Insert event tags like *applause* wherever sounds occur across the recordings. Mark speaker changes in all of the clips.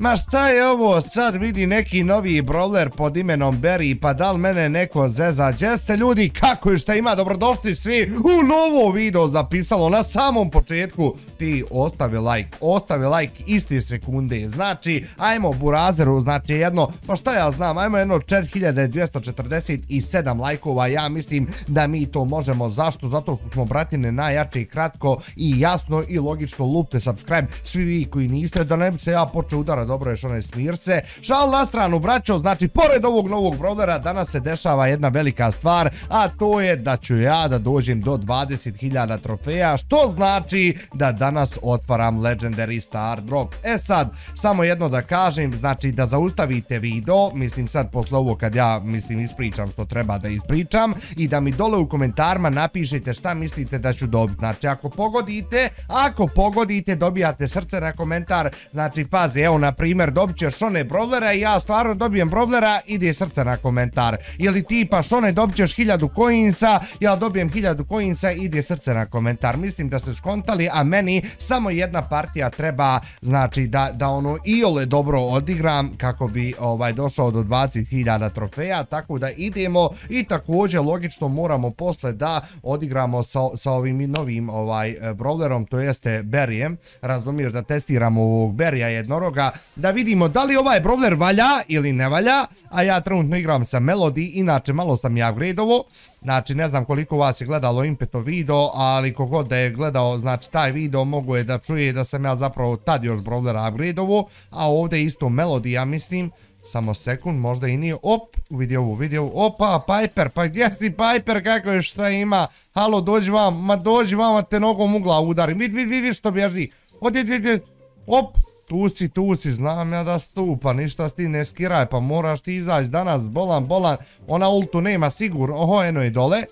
Speaker 1: Ma šta je ovo, sad vidi neki novi brawler pod imenom Berry, pa da li mene neko zeza? Gdje ste ljudi, kako i šta ima, dobrodošli svi u novo video zapisalo na samom početku. Ti ostavi like, ostavi like isti sekunde, znači, ajmo Burazeru, znači jedno, pa šta ja znam, ajmo jedno 4247 lajkova, ja mislim da mi to možemo, zašto? Zato što smo bratine najjače i kratko i jasno i logično. Lupte subscribe, svi vi koji niste, da ne bi se ja počeo udarati dobro još one smirce. Šal na stranu, braćo, znači, pored ovog novog brodera, danas se dešava jedna velika stvar, a to je da ću ja da dođem do 20.000 trofeja, što znači da danas otvaram Legendary Star Drop. E sad, samo jedno da kažem, znači da zaustavite video, mislim sad posle ovo kad ja, mislim, ispričam što treba da ispričam, i da mi dole u komentarima napišete šta mislite da ću dobiti. Znači, ako pogodite, ako pogodite, dobijate srce na komentar, znači, pazi, evo, na primjer, dobit ćeš one brovlera i ja stvarno dobijem brovlera, ide srce na komentar. Ili tipa Šone dobit ćeš hiljadu coinsa, ja dobijem hiljadu coinsa, ide srce na komentar. Mislim da se skontali, a meni samo jedna partija treba, znači da, da ono iole dobro odigram kako bi ovaj došao do 20.000 trofeja, tako da idemo i također logično moramo posle da odigramo sa, sa ovim novim ovaj brawlerom, to jeste Berijem, razumiješ da testiramo ovog Berija jednoroga, da vidimo da li ovaj brawler valja ili ne valja, a ja trenutno igram sa Melody, inače malo sam ja upgradeovo, znači ne znam koliko vas je gledalo Impeto video, ali kogod da je gledao znači taj video mogu je da čuje da sam ja zapravo tad još brawlera upgradeovo, a ovdje isto Melody ja mislim, samo sekund, možda i nije, op, vidi ovu, vidi ovu, opa, Piper, pa gdje si Piper, kako je, šta ima, halo, dođi vam, ma dođi vam, te nogom ugla udarim, vid, vid, vid, što bježi, odi, vid, vid, op, tu si, tu si, znam ja da stupa, ništa s ti ne skiraj, pa moraš ti izaći danas, bolan, bolan, ona ultu nema sigur, oho, eno je dole,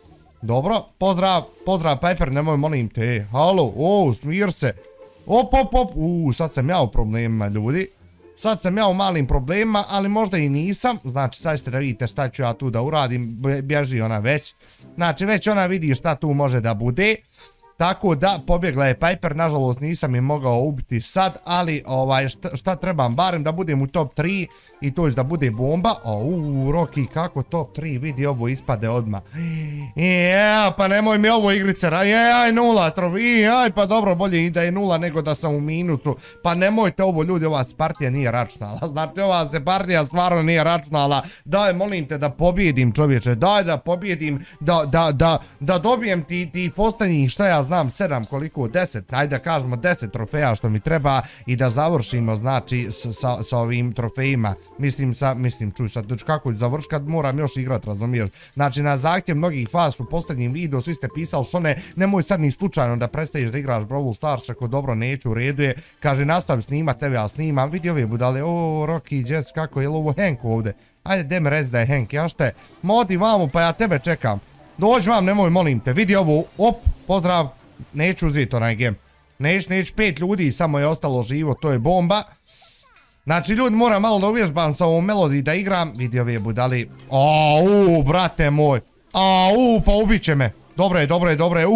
Speaker 1: dobro, pozdrav, pozdrav Piper, nemoj molim te, halo, o, smir se, op, op, op, uuu, sad sam ja u problemima, ljudi, Sad sam ja u malim problemima, ali možda i nisam. Znači, sad ćete da vidite šta ću ja tu da uradim. Bježi ona već. Znači, već ona vidi šta tu može da bude. Tako da, pobjegla je Piper, nažalost nisam je mogao ubiti sad, ali ovaj, šta, šta trebam, barem da budem u top 3 i to je da bude bomba. Uuu, Rocky, kako top 3, vidi ovo ispade odmah. Ja, pa nemoj mi ovo igrice, aj, aj, nula, trovi, aj, pa dobro, bolje i da je nula nego da sam u minusu. Pa nemojte ovo, ljudi, ova partija nije računala. *laughs* Znate, ova se partija stvarno nije računala. Daj, molim te da pobjedim, čovječe, daj da pobjedim, da, da, da, da dobijem ti, ti postanjih, šta ja znam, 7, koliko, 10, ajde da kažemo 10 trofeja što mi treba i da završimo, znači, sa, sa ovim trofejima. Mislim, sa, mislim, čuj sad, doći kako završ kad moram još igrat, razumiješ? Znači, na zahtjev mnogih vas u posljednjim videu svi ste pisali što ne, nemoj sad ni slučajno da prestaješ da igraš Brawl Stars, ako dobro neću, u redu je, kaže, nastavi snima, tebe ja snimam, vidi ove budale, o, Rocky, Jess, kako je li ovo Hank ovdje? Ajde, de me reci da je Hank, ja šte, modi vamo, pa ja tebe čekam. Dođi vam, nemoj, molim te, vidi ovo, op, pozdrav, neću uzeti onaj game. Neć, neć, pet ljudi samo je ostalo živo, to je bomba. Znači, ljudi, moram malo da uvježbam sa ovom melodiji da igram. Vidi ove budali. Au, brate moj. Au, pa ubit će me. Dobro je, dobro je, dobro je.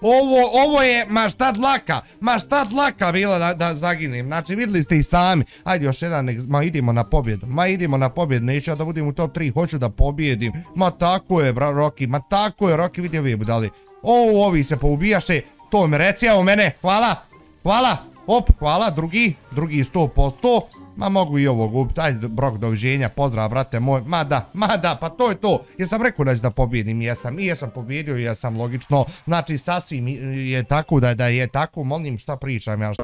Speaker 1: Ovo, ovo je maštad laka. Maštad laka bila da, da zaginem. Znači, vidjeli ste i sami. Ajde, još jedan, ma idemo na pobjedu. Ma idemo na pobjedu. Neću ja da budem u top 3. Hoću da pobjedim. Ma tako je, bra, Rocky. Ma tako je, Rocky. Vidi ove budali. O, ovi se poubijaše. To mi reci, evo mene. Hvala. Hvala. Op, hvala. Drugi. Drugi 100%. Ma mogu i ovo gubiti. Ajde, brok, doviđenja. Pozdrav, brate moj. Ma da, ma da, pa to je to. Jesam rekao da ću da pobjedim. Jesam. I jesam pobjedio, jesam logično. Znači, sasvim je tako da, da je tako. Molim šta pričam ja šta...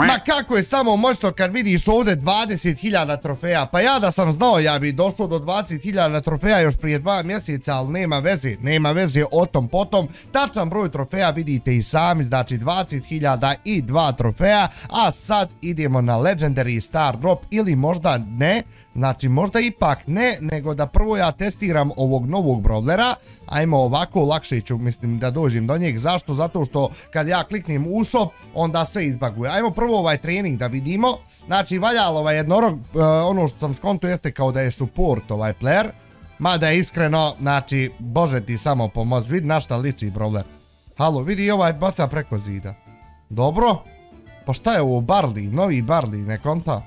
Speaker 1: Ma kako je samo moćno kad vidiš ovdje 20.000 trofeja, pa ja da sam znao ja bi došlo do 20.000 trofeja još prije dva mjeseca, ali nema veze, nema veze o tom potom. Tačan broj trofeja vidite i sami, znači 20.000 i dva trofeja, a sad idemo na Legendary Star Drop ili možda ne, Znači, možda ipak ne, nego da prvo ja testiram ovog novog brawlera. Ajmo ovako, lakše ću, mislim, da dođem do njeg. Zašto? Zato što kad ja kliknem u shop, onda sve izbaguje. Ajmo prvo ovaj trening da vidimo. Znači, valjalo ovaj jednorog, uh, ono što sam skonto jeste kao da je support ovaj player. Mada je iskreno, znači, bože ti samo pomoz. Vidi na šta liči brawler. Halo, vidi ovaj baca preko zida. Dobro. Pa šta je ovo, Barley, novi Barley, ne konta?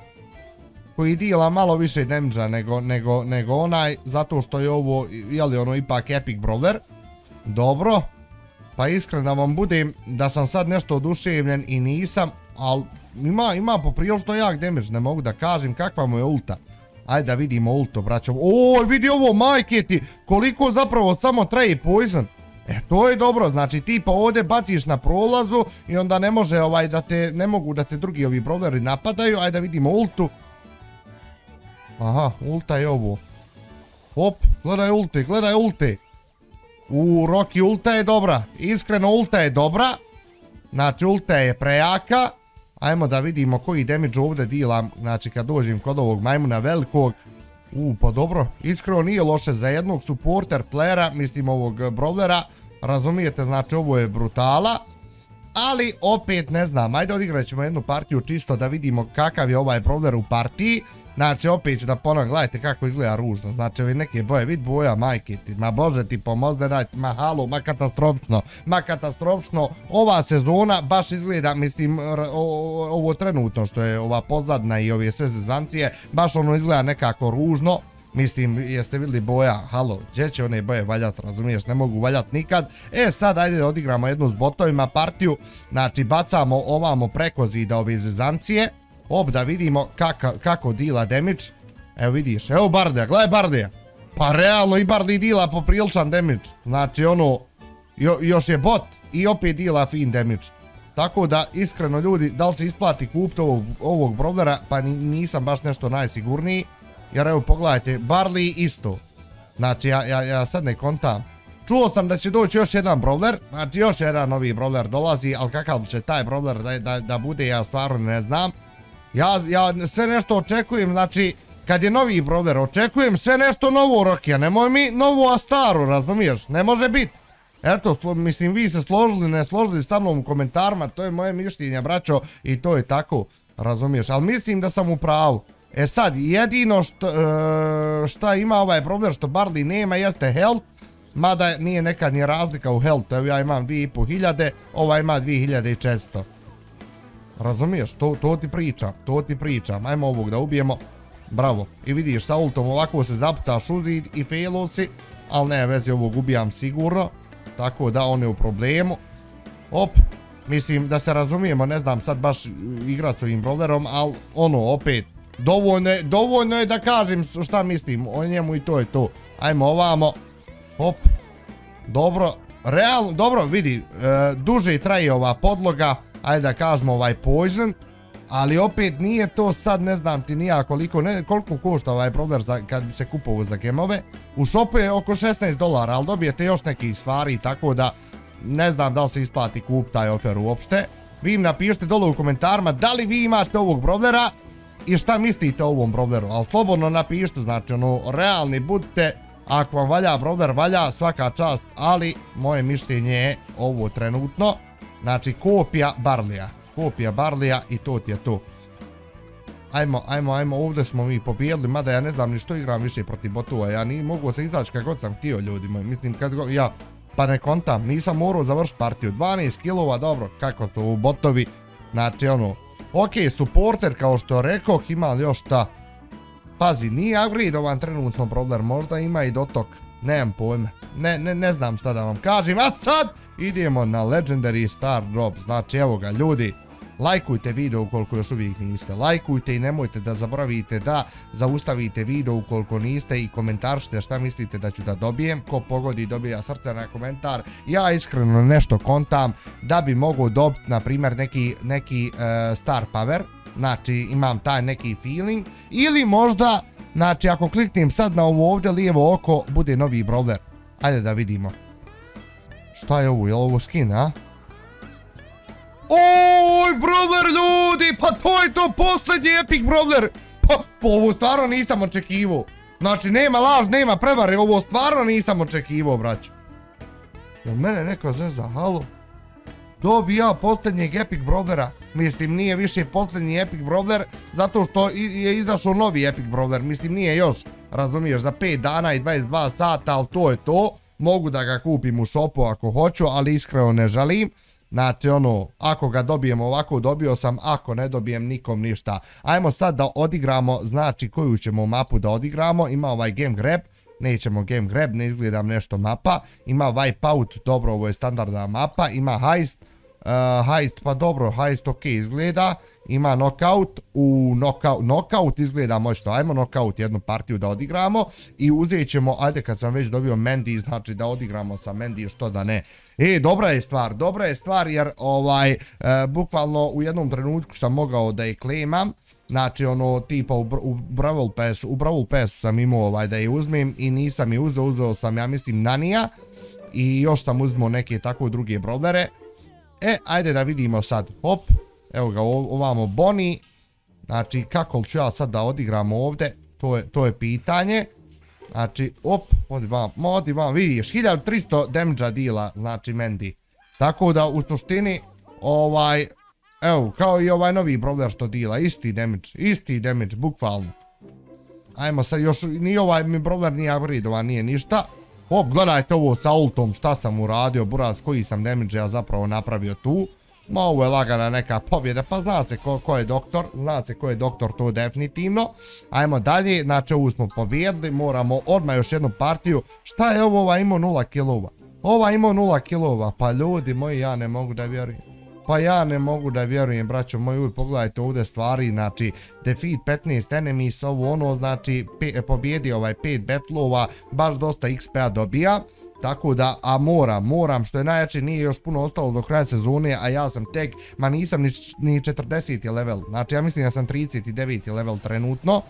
Speaker 1: Koji dila malo više damage nego, nego, nego onaj, zato što je ovo, jeli ono, ipak epic brawler. Dobro. Pa iskreno vam budem, da sam sad nešto oduševljen i nisam, ali ima, ima poprilično jak damage, ne mogu da kažem kakva mu je ulta. Ajde da vidimo ulto, braćo. O, vidi ovo, majke ti, koliko zapravo samo traje poison. E, to je dobro, znači ti pa ovdje baciš na prolazu i onda ne može ovaj da te, ne mogu da te drugi ovi brawleri napadaju. Ajde da vidimo ultu. Aha, ulta je ovo. Hop, gledaj ulte, gledaj ulte. U, Rocky, ulta je dobra. Iskreno, ulta je dobra. Znači, ulta je prejaka. Ajmo da vidimo koji damage ovdje dilam. Znači, kad dođem kod ovog majmuna velikog. U, pa dobro. Iskreno, nije loše za jednog supporter playera, mislim ovog brawlera. Razumijete, znači, ovo je brutala. Ali, opet, ne znam, ajde odigrat ćemo jednu partiju čisto da vidimo kakav je ovaj brawler u partiji. Znači, opet ću da ponavim, gledajte kako izgleda ružno. Znači, ovi neke boje, vid boja, majke ti, ma bože ti pomozne raditi, ma halo, ma katastrofično, ma katastrofično. Ova sezona baš izgleda, mislim, ovo trenutno što je ova pozadna i ove sve zezancije, baš ono izgleda nekako ružno. Mislim, jeste vidjeli boja, halo, gdje će one boje valjat, razumiješ, ne mogu valjat nikad. E, sad ajde odigramo jednu s botovima partiju, znači bacamo ovamo preko zida ove zezancije. Op, da vidimo kako dila damage. Evo vidiš, evo Bardija, gledaj Bardija. Pa realno i Bardi dila popriličan damage. Znači ono, još je bot i opet dila fin damage. Tako da, iskreno ljudi, da li se isplati kupiti ovog, ovog pa nisam baš nešto najsigurniji. Jer evo pogledajte, Barley isto. Znači ja, sad ne kontam. Čuo sam da će doći još jedan brawler, znači još jedan novi brawler dolazi, ali kakav će taj brawler da bude, ja stvarno ne znam. Ja, ja sve nešto očekujem, znači, kad je novi brother, očekujem sve nešto novo Rokija, nemoj mi novo a staro, razumiješ, ne može biti. Eto, mislim, vi se složili, ne složili sa mnom u komentarima, to je moje mišljenje, braćo, i to je tako, razumiješ, ali mislim da sam u pravu. E sad, jedino što, e, šta ima ovaj problem što Barley nema jeste health, mada nije nekad ni razlika u health, evo ja imam 2500, ova ima 2400. Razumiješ, to, to ti pričam, to ti pričam. Ajmo ovog da ubijemo. Bravo. I vidiš, sa ultom ovako se zapucaš u zid i failo si. Ali ne, vezi ovog ubijam sigurno. Tako da on je u problemu. Op. Mislim, da se razumijemo, ne znam sad baš igrat s ovim brawlerom, ali ono, opet, dovoljno je, dovoljno je da kažem šta mislim o njemu i to je to. Ajmo ovamo. Hop. Dobro. Realno, dobro, vidi, e, duže traje ova podloga ajde da kažemo ovaj poison, ali opet nije to sad ne znam ti nija koliko, ne, koliko košta ovaj brawler kad bi se kupovao za gemove. U shopu je oko 16 dolara, ali dobijete još nekih stvari tako da ne znam da li se isplati kup taj ofer uopšte. Vi im napišite dole u komentarima da li vi imate ovog brawlera i šta mislite o ovom brawleru, ali slobodno napišite, znači ono, realni budite, ako vam valja brawler, valja svaka čast, ali moje mišljenje je ovo trenutno. Znači, kopija Barlija. Kopija Barlija i to ti je to. Ajmo, ajmo, ajmo, ovdje smo mi pobijedili, mada ja ne znam ni što igram više protiv botova, ja ni mogu se izaći kad god sam htio ljudi moji, mislim kad god, ja, pa ne kontam, nisam morao završiti partiju, 12 kilova, dobro, kako su botovi, znači ono, ok, supporter kao što rekoh, ima li još šta, pazi, nije upgradeovan trenutno problem, možda ima i dotok, nemam pojme, ne, ne, ne znam šta da vam kažem, a sad idemo na Legendary Star Drop, znači evo ga ljudi, lajkujte video ukoliko još uvijek niste, lajkujte i nemojte da zaboravite da zaustavite video ukoliko niste i komentaršite šta mislite da ću da dobijem, ko pogodi dobija srce na komentar, ja iskreno nešto kontam da bi mogu dobiti na primjer neki, neki e, Star Power, znači imam taj neki feeling, ili možda, znači ako kliknem sad na ovo ovdje lijevo oko, bude novi brawler. Ajde da vidimo. Šta je ovo? Je li ovo skin, a? Oj, brawler ljudi! Pa to je to posljednji epic brawler! Pa, pa ovo stvarno nisam očekivao. Znači, nema laž, nema prevare, ovo stvarno nisam očekivao, braću. Jel mene neko zeza, halo? Dobi ja posljednjeg epic brawlera. Mislim, nije više posljednji epic brawler, zato što je izašao novi epic brawler. Mislim, nije još, razumiješ, za 5 dana i 22 sata, ali to je to. Mogu da ga kupim u shopu ako hoću, ali iskreno ne želim. Znači ono, ako ga dobijem ovako dobio sam, ako ne dobijem nikom ništa. Ajmo sad da odigramo, znači koju ćemo mapu da odigramo, ima ovaj game grab, nećemo game grab, ne izgledam nešto mapa, ima wipeout, dobro ovo je standardna mapa, ima heist, uh, heist pa dobro, heist ok izgleda, ima knockout, u knockout, knockout izgleda moćno, ajmo knockout jednu partiju da odigramo i uzet ćemo, ajde kad sam već dobio Mandy, znači da odigramo sa Mandy, što da ne. E, dobra je stvar, dobra je stvar jer ovaj, e, bukvalno u jednom trenutku sam mogao da je claimam, znači ono tipa u, u Passu, u Brawl Passu sam imao ovaj da je uzmem i nisam je uzeo, uzeo sam ja mislim Nanija i još sam uzmao neke tako druge brawlere. E, ajde da vidimo sad, hop, Evo ga ovamo Boni. Znači kako ću ja sad da odigram ovdje. To je, to je pitanje. Znači op. Odi vam. Odi vam. Vidiš. 1300 damage dila. Znači Mendy. Tako da u suštini. Ovaj. Evo. Kao i ovaj novi brawler što dila. Isti damage. Isti damage. Bukvalno. Ajmo sad još. Ni ovaj mi brawler nije upgradeovan. Nije ništa. Op. Gledajte ovo sa ultom. Šta sam uradio. Buraz koji sam damage ja zapravo napravio tu. Ma ovo je lagana neka pobjeda, pa zna se ko, je doktor, zna se ko je doktor, to definitivno. Ajmo dalje, znači ovu smo pobjedili, moramo odmah još jednu partiju. Šta je ovo, ova imao nula kilova? Ova imao nula kilova, pa ljudi moji, ja ne mogu da vjerujem. Pa ja ne mogu da vjerujem, braćo moji, uvijek pogledajte ovdje stvari, znači, defeat 15 enemies, ovo ono, znači, pobjedi ovaj 5 betlova, baš dosta XP-a dobija. Tako da, a moram, moram, što je najjače, nije još puno ostalo do kraja sezone, a ja sam tek, ma nisam ni, ni 40. level, znači ja mislim da sam 39. level trenutno,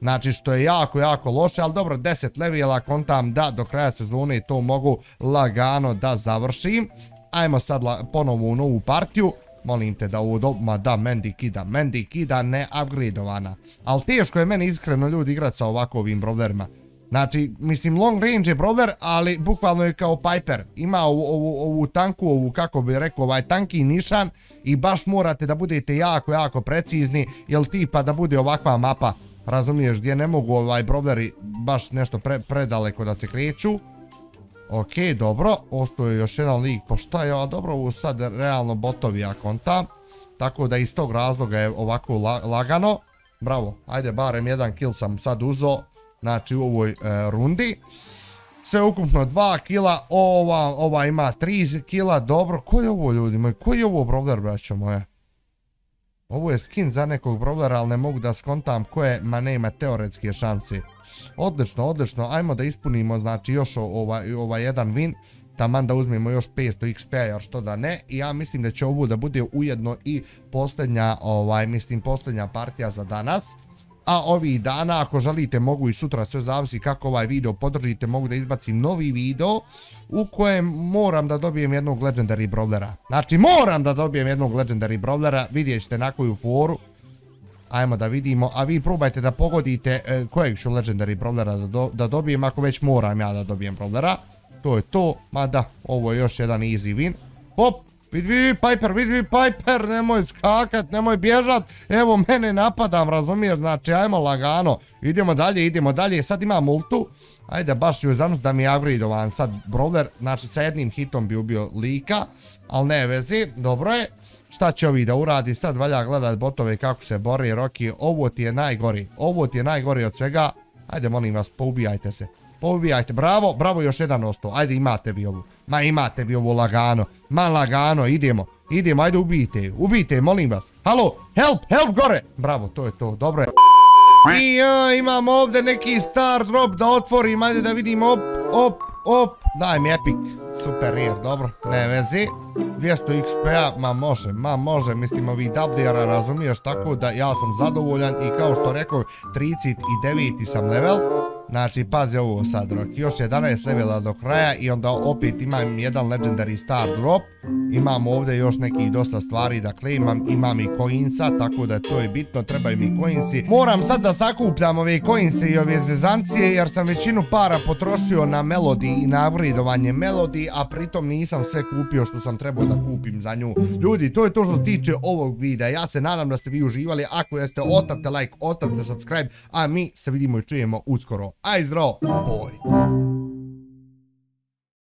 Speaker 1: znači što je jako, jako loše, ali dobro, 10 levela kontam da do kraja sezone to mogu lagano da završim. Ajmo sad ponovo u novu partiju, molim te da ovo ma da, Mandy kida, Mandy kida ne upgradeovana, ali teško je meni iskreno ljudi igrati sa ovakvim brawlerima. Znači, mislim, long range je brawler, ali bukvalno je kao Piper. Ima ovu, tanku, ovu, kako bi rekao, ovaj tanki nišan i baš morate da budete jako, jako precizni, jel tipa da bude ovakva mapa, razumiješ, gdje ne mogu ovaj brawleri baš nešto predaleko da se kreću. Ok, dobro, ostaje još jedan lik, pa šta je, dobro, ovo sad realno botovi ja konta. Tako da iz tog razloga je ovako lagano. Bravo, ajde, barem jedan kill sam sad uzo znači u ovoj e, rundi. Sve ukupno 2 kila, ova, ova ima 3 kila, dobro. Ko je ovo ljudi moji? Ko je ovo brawler braćo moje? Ovo je skin za nekog brawlera, ali ne mogu da skontam koje, ma nema teoretske šanse. Odlično, odlično, ajmo da ispunimo znači još ovaj, ovaj jedan win. Taman da uzmemo još 500 XP-a, jer što da ne. I ja mislim da će ovo da bude ujedno i posljednja, ovaj, mislim, posljednja partija za danas a ovih dana ako želite mogu i sutra sve zavisi kako ovaj video podržite mogu da izbacim novi video u kojem moram da dobijem jednog legendary brawlera. Znači moram da dobijem jednog legendary brawlera vidjet ćete na koju foru. Ajmo da vidimo a vi probajte da pogodite e, kojeg ću legendary brawlera da, dobijem ako već moram ja da dobijem brawlera. To je to, mada ovo je još jedan easy win. Hop Vidi, vidi, Piper, vidi, vidi, Piper, nemoj skakat, nemoj bježat, evo mene napadam, razumiješ, znači ajmo lagano, idemo dalje, idemo dalje, sad imam multu, ajde baš ju zamisli da mi je upgradeovan sad brawler, znači sa jednim hitom bi ubio lika, ali ne vezi, dobro je, šta će ovi da uradi, sad? Valja gledat botove kako se bori Roki, ovo ti je najgori, ovo ti je najgori od svega, ajde molim vas, poubijajte se. Pobijajte, bravo, bravo, još jedan ostao. Ajde, imate vi ovu. Ma imate vi ovu lagano. Ma lagano, idemo. Idemo, ajde ubijte Ubijte molim vas. Halo, help, help gore. Bravo, to je to, dobro je. I imam ovdje neki star drop da otvorim. Ajde da vidim, op, op, op. Daj mi epic. Super rare, dobro, ne vezi. 200 XP-a, ma može, ma može, mislim ovi dubljera razumiješ, tako da ja sam zadovoljan i kao što rekao, 39. sam level. Znači, pazi ovo sad. Još 11 levela do kraja i onda opet imam jedan legendary star drop. Imam ovdje još nekih dosta stvari da claimam, imam i coinsa, tako da to je bitno, trebaju mi coinsi. Moram sad da sakupljam ove coinse i ove zezancije, jer sam većinu para potrošio na melodi i na upgradeovanje melodi, a pritom nisam sve kupio što sam trebao da kupim za nju. Ljudi, to je to što tiče ovog videa. Ja se nadam da ste vi uživali. Ako jeste, ostavite like, ostavite subscribe, a mi se vidimo i čujemo uskoro. Eyes roll, boy.